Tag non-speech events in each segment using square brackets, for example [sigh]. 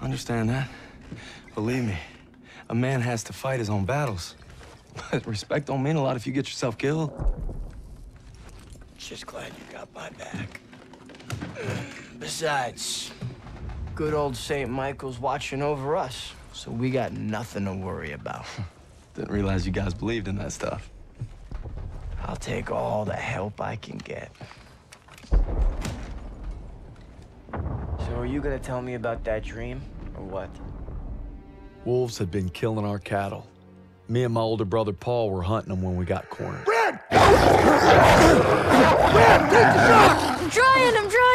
Understand that? Believe me, a man has to fight his own battles. But respect don't mean a lot if you get yourself killed. Just glad you got my back. Besides, good old St. Michael's watching over us, so we got nothing to worry about. [laughs] Didn't realize you guys believed in that stuff. I'll take all the help I can get. So are you gonna tell me about that dream, or what? Wolves had been killing our cattle. Me and my older brother Paul were hunting them when we got cornered. Red! Red, take the shot! I'm trying, I'm trying.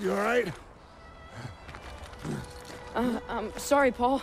You all right? Uh, I'm sorry, Paul.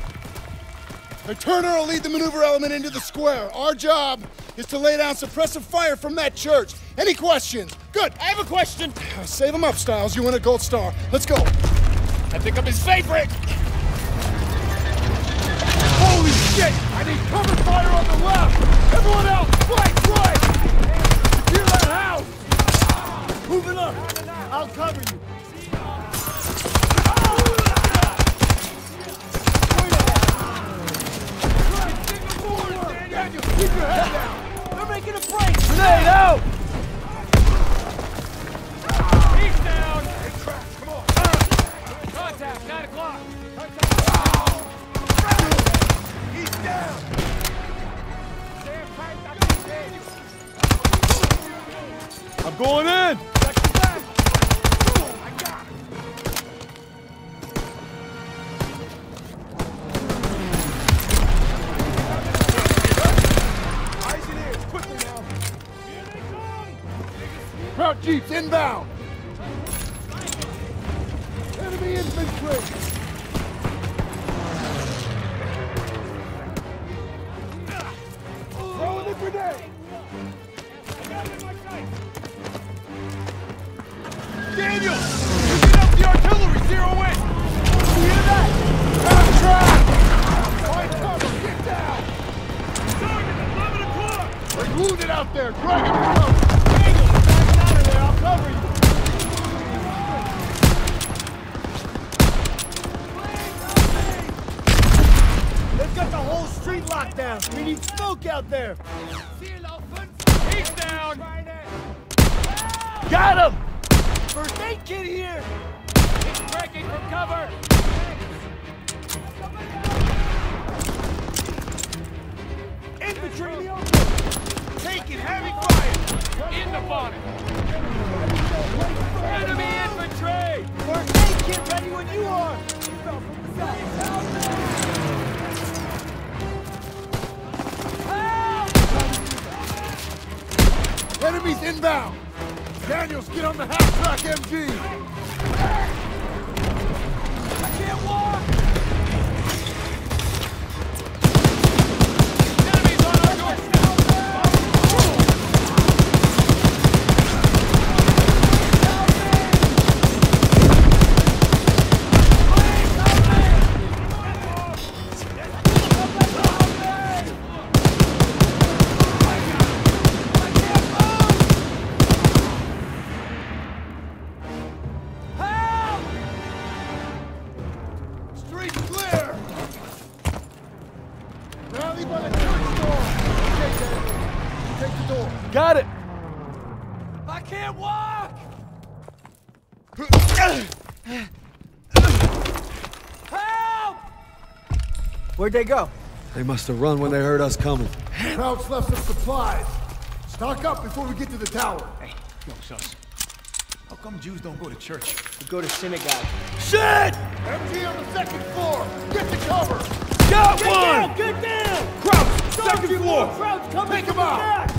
Turner will lead the maneuver element into the square. Our job is to lay down suppressive fire from that church. Any questions? Good, I have a question. [sighs] Save him up, Stiles. You win a gold star. Let's go. I think I'm his favorite. Holy shit! I need cover fire on the left! Everyone else, fight right! Secure that house! Move it up! I'll cover you. Jeeps inbound! Enemy infantry! Daniel! Get up the artillery! Zero in! Hear that? Track! Find cover! Get down! Sergeant, 11 o'clock! There's wounded out there! Drag him to cover! Daniel, back out of there! I'll cover you! They've got the whole street locked down! We need smoke out there! He's down! Got him! First aid kit here! He's breaking from cover! Infantry in the open! Taking heavy fire! In the bonnet! Enemy infantry! First aid kit ready when you are! Enemies inbound! Daniels, get on the half-track MG! Can't walk! Help! Where'd they go? They must have run when they heard us coming. Krauts left some supplies. Stock up before we get to the tower. Hey, Yo, sus. How come Jews don't go to church? we go to synagogue. Shit! MG on the second floor. Get the cover. Got one! Get down! Crouch! Second floor! Crowd's coming Take from him the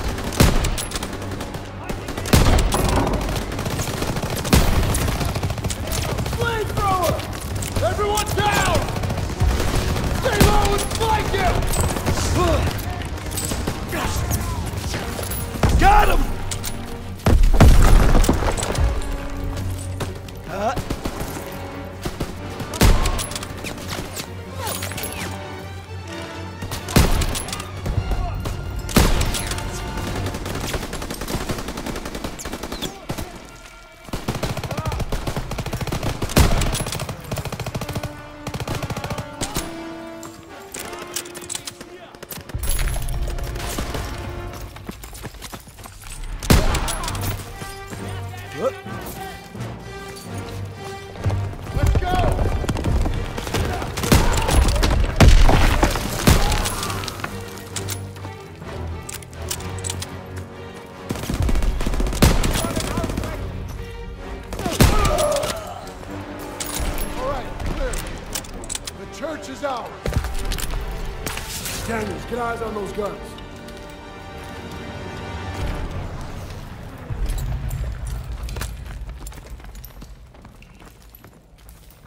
get eyes on those guns.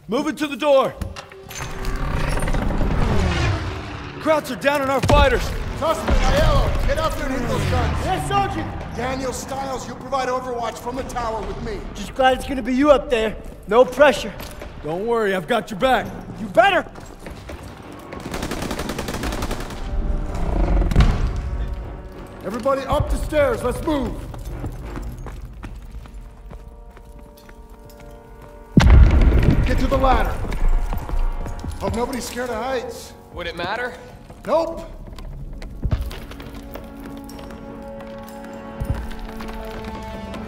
Move it to the door! Krauts are down on our fighters! Zussman, Aiello, get out there and hit those guns. Yes, Sergeant. Daniel Stiles, you provide overwatch from the tower with me. Just glad it's gonna be you up there. No pressure. Don't worry, I've got your back. You better. Everybody up the stairs, let's move. Get to the ladder. Hope nobody's scared of heights. Would it matter? Nope.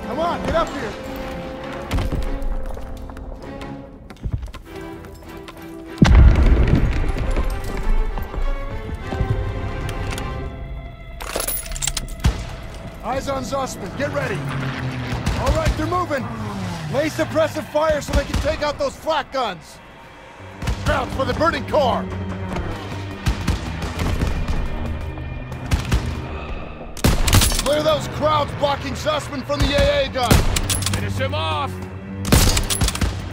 Come on, get up here. Eyes on Zussman. Get ready. All right, they're moving. Lay suppressive fire so they can take out those flak guns. Crouch for the burning car. Clear those Krauts blocking Zussman from the AA gun. Finish him off!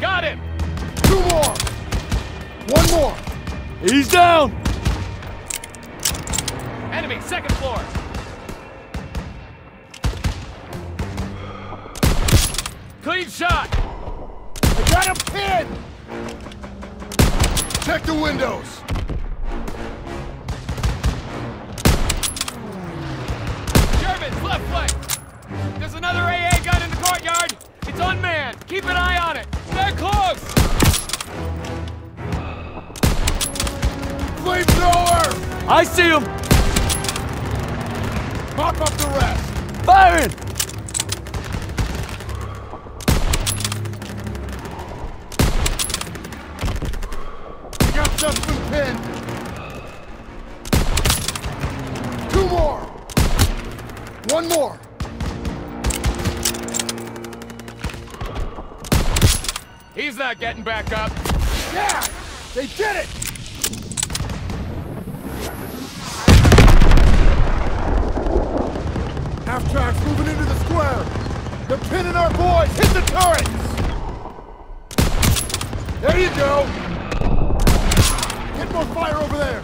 Got him! Two more. One more. He's down! Enemy, second floor! Clean shot! I got him pinned. Check the windows. Germans, left flank! There's another AA gun in the courtyard! It's unmanned! Keep an eye on it! They're close! Flamethrower. I see him! Mop up the rest. Firing! Not getting back up! Yeah, they did it. Half tracks moving into the square. They're pinning our boys. Hit the turrets. There you go. Get more fire over there.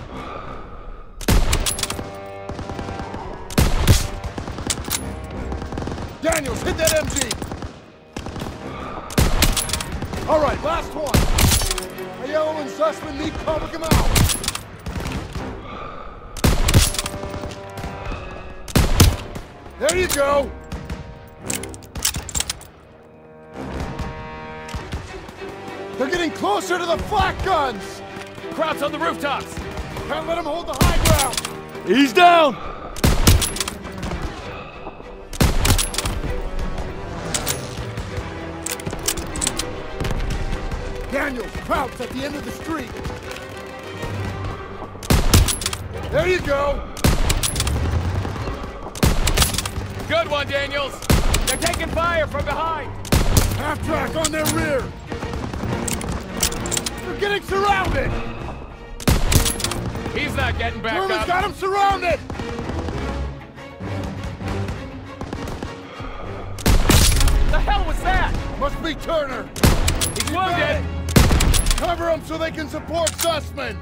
Daniels, hit that MG. All right, last one. Aiello and Zussman need cover. Come out. There you go. They're getting closer to the flak guns. Krauts on the rooftops! Can't let them hold the high ground. He's down! Daniels, crouch at the end of the street. There you go. Good one, Daniels. They're taking fire from behind. Half track on their rear. They're getting surrounded. He's not getting back German's up. got him surrounded. The hell was that? Must be Turner. He's wounded. Cover them so they can support Zussman.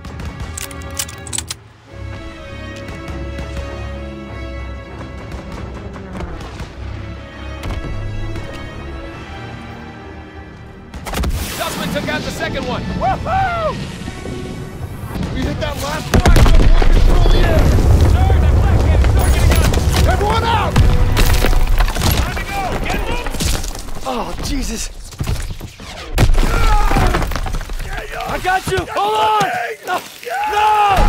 Zussman took out the second one. Woohoo! We hit that last flak, so we'll control the air. Sir, that black kid is targeting us. Everyone out! Time to go. Get loose. Oh, Jesus. I got you. Hold on. No. no!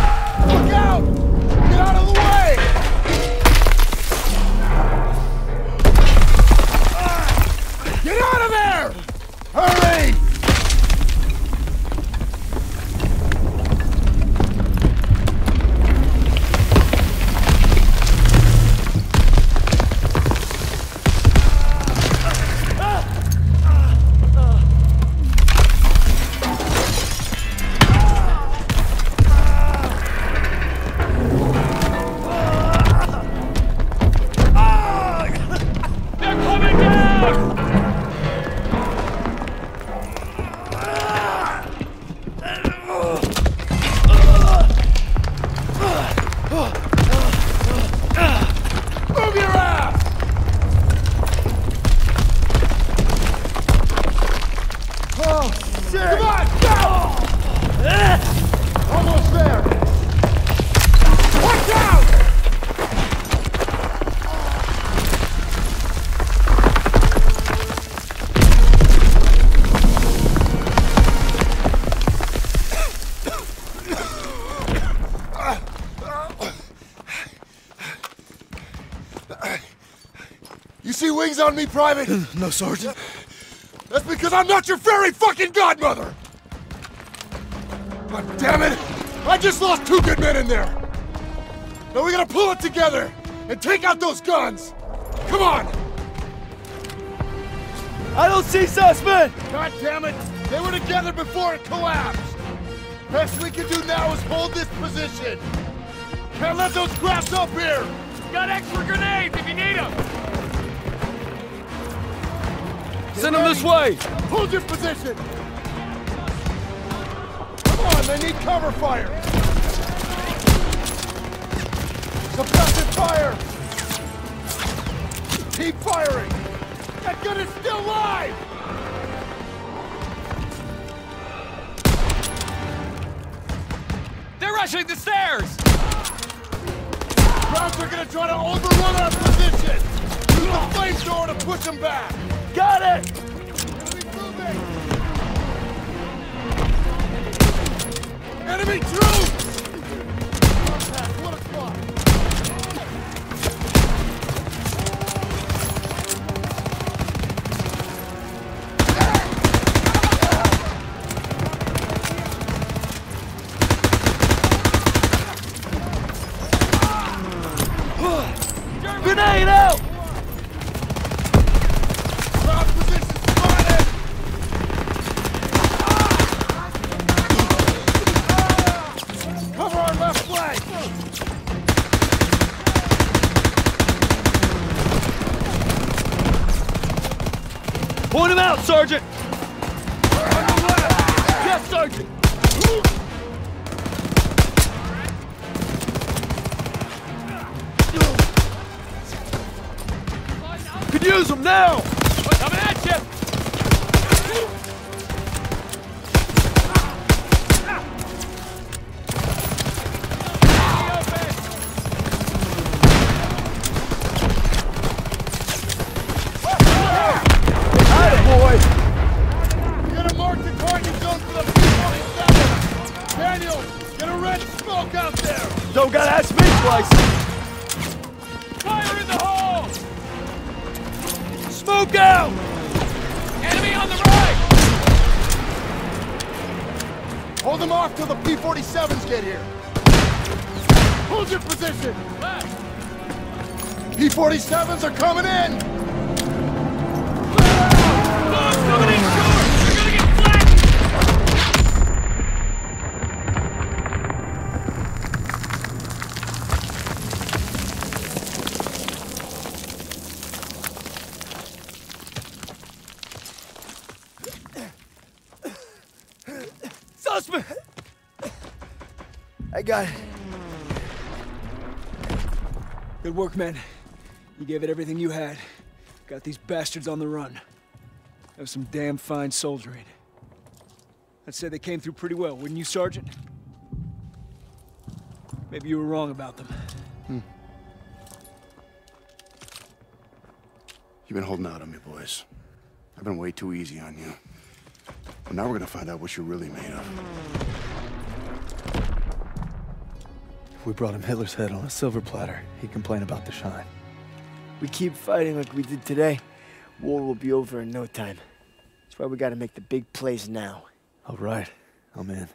On me, Private? Uh, no, Sergeant. That's because I'm not your fairy fucking godmother! God damn it! I just lost two good men in there! Now we gotta pull it together and take out those guns! Come on! I don't see Zussman. God damn it! They were together before it collapsed! Best we can do now is hold this position! Can't let those grabs up here! Got extra grenades if you need them. Send him this way. Hold your position! Come on, they need cover fire! Suppressive fire! Keep firing! That gun is still live! They're rushing the stairs. Krauts are gonna try to overrun our position! Use the flamethrower to push them back! Got it. Enemy troops! One o'clock. Yes, Sergeant. Could use them now. Smoke out there! Don't gotta ask me twice. Fire in the hole. Smoke out. Enemy on the right. Hold them off till the P-47s get here. Hold your position. P-47s are coming in. Got it. Good work, man. You gave it everything you had. Got these bastards on the run. That was some damn fine soldiering. I'd say they came through pretty well, wouldn't you, Sergeant? Maybe you were wrong about them. Hmm. You've been holding out on me, boys. I've been way too easy on you. But now we're gonna find out what you're really made of. We brought him Hitler's head on a silver platter, he'd complain about the shine. We keep fighting like we did today, war will be over in no time. That's why we gotta make the big plays now. All right, I'm in.